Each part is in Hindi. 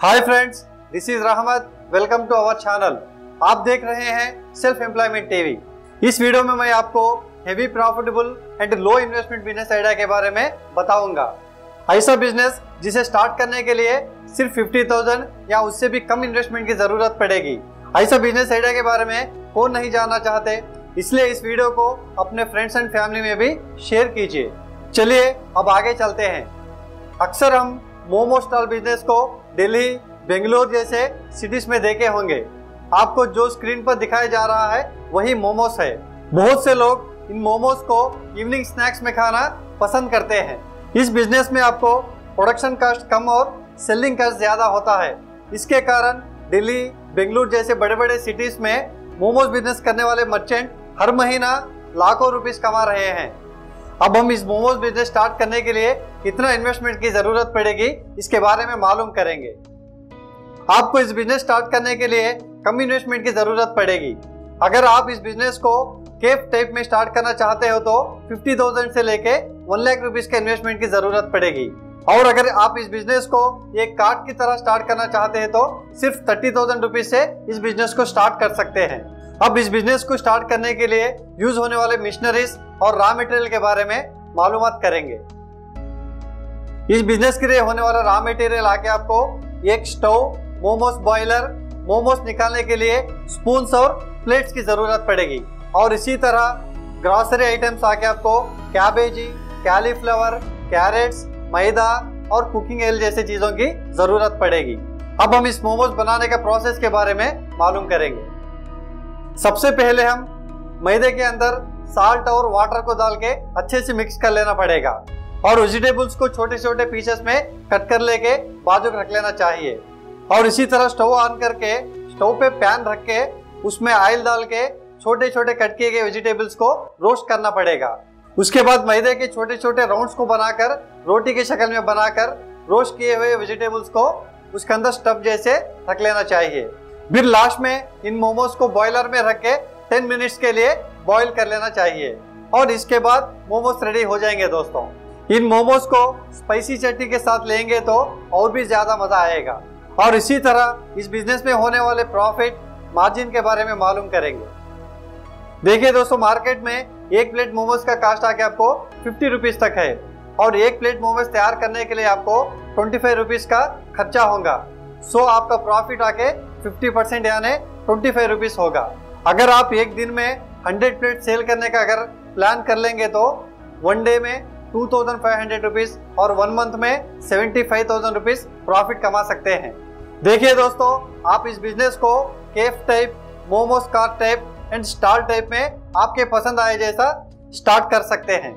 Hi friends this is Rahmat welcome to our channel आप देख रहे हैं सेल्फ एम्प्लॉयमेंट टीवी इस वीडियो में मैं आपको heavy profitable and low investment business idea के बारे में बताऊँगा। ऐसा बिज़नेस जिसे स्टार्ट करने के लिए सिर्फ़ 50,000 या उससे भी कम इन्वेस्टमेंट की ज़रूरत पड़ेगी। ऐसा बिज़नेस आइडिया के बारे में कौन नहीं जानना चाहते इसलिए इस वीडियो को अपने फ्रेंड्स एंड फैमिली में भी शेयर कीजिए। चलिए अब आगे चलते हैं। अक्सर हम मोमो स्टॉल बिज़नेस को दिल्ली, बेंगलोर जैसे सिटीज़ में देखे होंगे। आपको जो स्क्रीन पर दिखाया जा रहा है, वही मोमोस है। बहुत से लोग इन मोमोस को इवनिंग स्नैक्स में खाना पसंद करते हैं। इस बिज़नेस में आपको प्रोडक्शन कॉस्ट कम और सेलिंग कॉस्ट ज़्यादा होता है। इसके कारण दिल्ली, बेंगलुरु जैसे बड़े बड़े सिटीज़ में मोमोज बिज़नेस करने वाले मर्चेंट हर महीना लाखों रुपीस कमा रहे हैं। अब हम इस मोमोज बिज़नेस स्टार्ट करने के लिए कितना इन्वेस्टमेंट की ज़रूरत पड़ेगी इसके बारे में मालूम करेंगे। आपको इस बिज़नेस स्टार्ट करने के लिए कम इन्वेस्टमेंट की ज़रूरत पड़ेगी। अगर आप इस बिज़नेस को केफ टाइप में स्टार्ट करना चाहते हो तो 50,000 से लेके 1 लाख रुपीस के इन्वेस्टमेंट की ज़रूरत पड़ेगी। और अगर आप इस बिज़नेस को एक कार्ड की तरह स्टार्ट करना चाहते हैं तो सिर्फ़ थर्टी थाउज़ेंड रुपीज़ से इस बिज़नेस को स्टार्ट कर सकते हैं। अब इस बिज़नेस को स्टार्ट करने के लिए यूज़ होने वाले मिशनरीज और रॉ मटेरियल के बारे में मालूम करेंगे। इस बिज़नेस के लिए होने वाला रॉ मटेरियल आके आपको एक स्टोव मोमोस बॉयलर मोमोस निकालने के लिए स्पून और प्लेट्स की ज़रूरत पड़ेगी। और इसी तरह ग्रॉसरी आइटम्स आके आपको कैबेजी कैलीफ्लावर कैरेट्स मैदा और कुकिंग ऑयल जैसे चीज़ों की ज़रूरत पड़ेगी। अब हम इस मोमोज बनाने के प्रोसेस के बारे में मालूम करेंगे। सबसे पहले हम मैदे के अंदर साल्ट और वाटर को डाल के अच्छे से मिक्स कर लेना पड़ेगा। और वेजिटेबल्स को छोटे छोटे पीसेस में कट कर लेके बाजू रख लेना चाहिए। और इसी तरह स्टोव ऑन करके स्टोव पे पैन रख के, उसमें ऑयल डाल के छोटे छोटे कट किए गए वेजिटेबल्स को रोस्ट करना पड़ेगा। उसके बाद मैदे के छोटे छोटे राउंड्स को बनाकर, रोटी की शक्ल में बनाकर रोस्ट किए हुए वेजिटेबल्स को उसके अंदर स्टफ़ जैसे रख लेना चाहिए। फिर लास्ट में इन मोमोज को बॉयलर में रख के टेन मिनट्स के लिए बॉईल कर लेना चाहिए। और इसके बाद मोमोज रेडी हो जाएँगे दोस्तों। इन मोमोज को स्पाइसी चटनी के साथ लेंगे तो और भी ज़्यादा मज़ा आएगा। और इसी तरह इस बिज़नेस में होने वाले प्रॉफिट मार्जिन के बारे में मालूम करेंगे। देखिए दोस्तों मार्केट में एक प्लेट मोमोज का कास्ट आके आपको फिफ्टी रुपीज़ तक है। और एक प्लेट मोमोज तैयार करने के लिए आपको ट्वेंटी फाइव रुपीज़ का खर्चा होगा। सो आपका प्रॉफिट आके फिफ्टी परसेंट यानी ट्वेंटी फाइव रुपीज़ होगा। अगर आप एक दिन में हंड्रेड प्लेट सेल करने का अगर प्लान कर लेंगे तो वन डे में two thousand five hundred rupees और वन मंथ में seventy five thousand rupees profit कमा सकते हैं। देखिए दोस्तों, आप इस बिज़नेस को cafe type momos car type and star type में आपके पसंद आए जैसा स्टार्ट कर सकते हैं।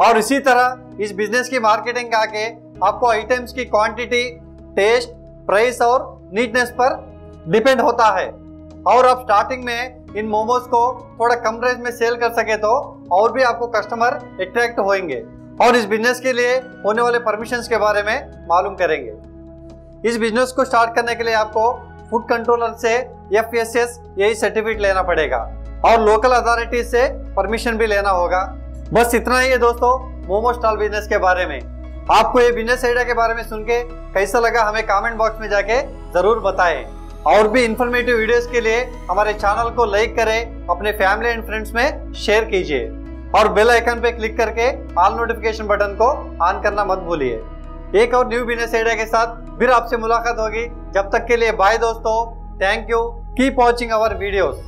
और इसी तरह इस बिज़नेस की मार्केटिंग आके आपको आइटम्स की क्वांटिटी टेस्ट प्राइस और नीटनेस पर डिपेंड होता है। और आप स्टार्टिंग में इन मोमोज को थोड़ा कम रेंज में सेल कर सके तो और भी आपको कस्टमर अट्रैक्ट होंगे और इस बिज़नेस के लिए होने वाले परमिशन के बारे में मालूम करेंगे। इस बिज़नेस को स्टार्ट करने के लिए आपको फ़ूड कंट्रोलर से एफ़ एस एस यही सर्टिफिकेट लेना पड़ेगा और लोकल अथॉरिटी से परमिशन भी लेना होगा। बस इतना ही है दोस्तों मोमो स्टॉल बिज़नेस के बारे में। आपको ये बिज़नेस आइडिया के बारे में सुन के कैसा लगा हमें कमेंट बॉक्स में जाके ज़रूर बताएँ। और भी इंफॉर्मेटिव वीडियोस के लिए हमारे चैनल को लाइक करें, अपने फैमिली एंड फ्रेंड्स में शेयर कीजिए। और बेल आइकन पे क्लिक करके ऑल नोटिफिकेशन बटन को ऑन करना मत भूलिए। एक और न्यू बिज़नेस आइडिया के साथ फिर आपसे मुलाकात होगी। जब तक के लिए बाय दोस्तों। Thank you keep watching our videos